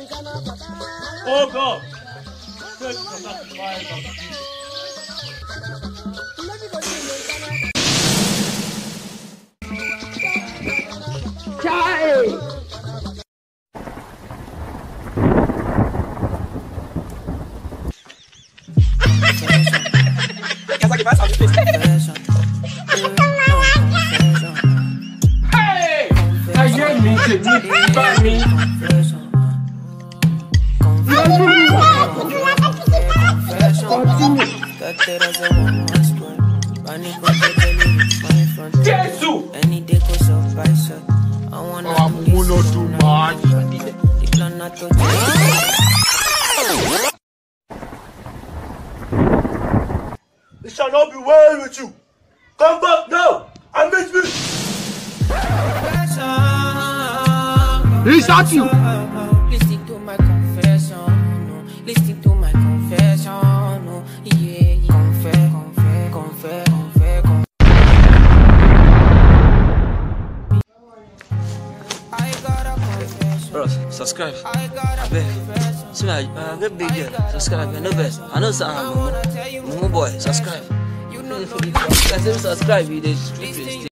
Oh God! Good for that fire, Hey! I am me, me, by me. Jésù. Any day goes up by shot I wanna oh, I'm do this gonna all do night. my- The plan not to change It shall not be well with you. Come back now and meet me. Is that you? Listen to my confession, no. Listen to my confession, Bro, subscribe. I confession. See my uh, get big girl. Subscribe. I know best. I know some Mumu. Mumu boy. Subscribe. You know, no, I subscribe. You dey